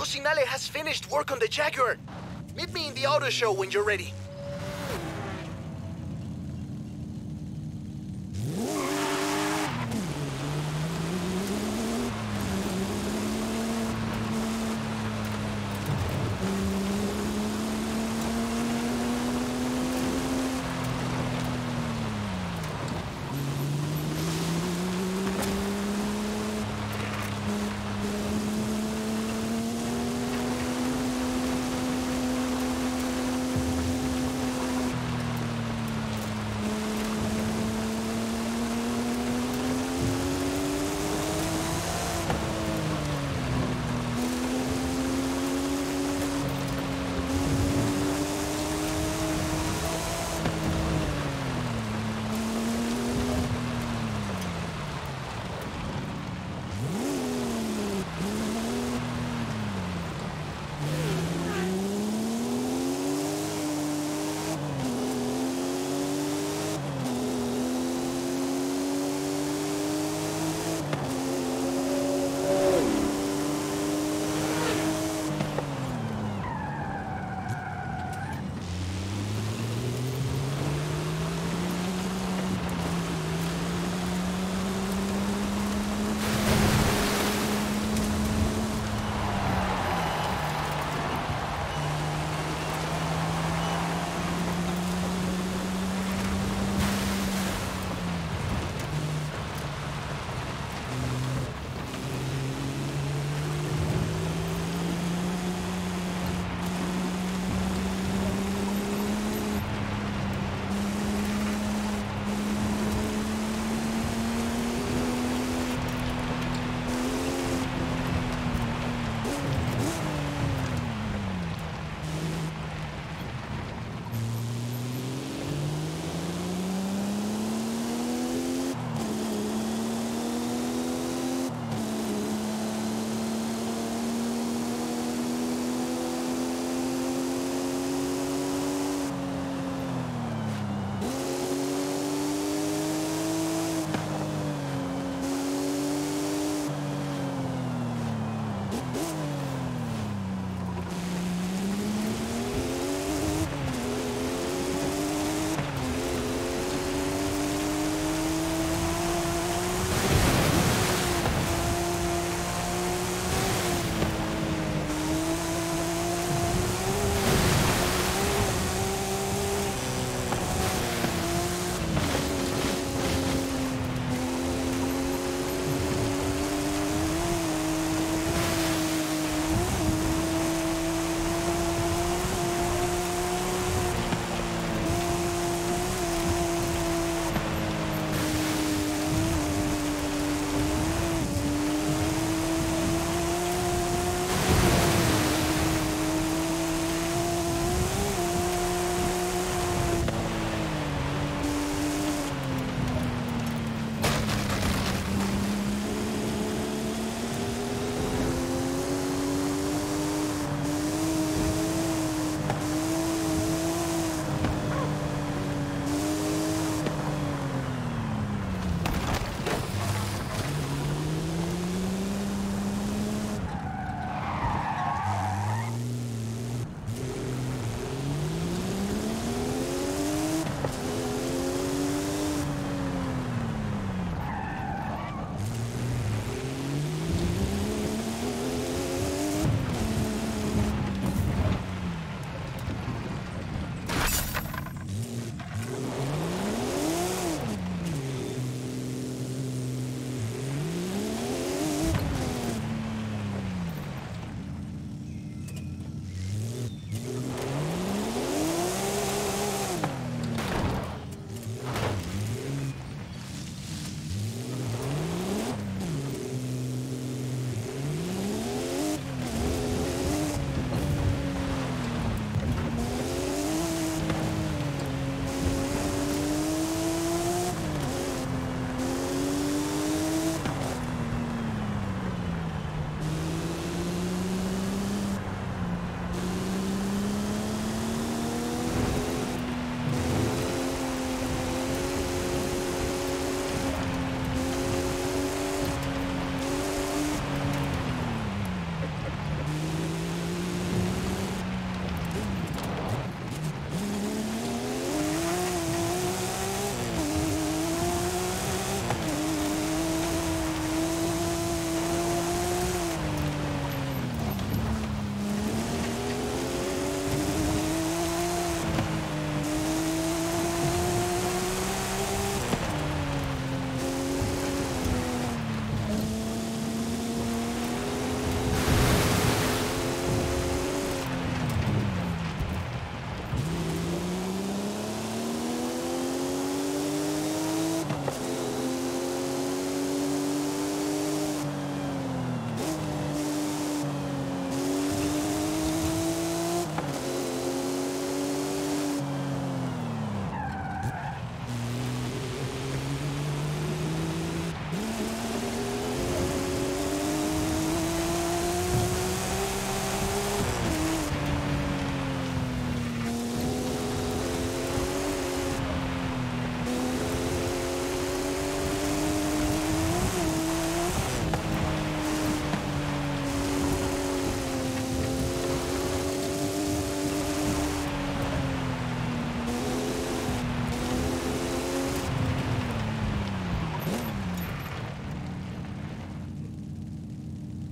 Cosinale has finished work on the Jaguar. Meet me in the auto show when you're ready.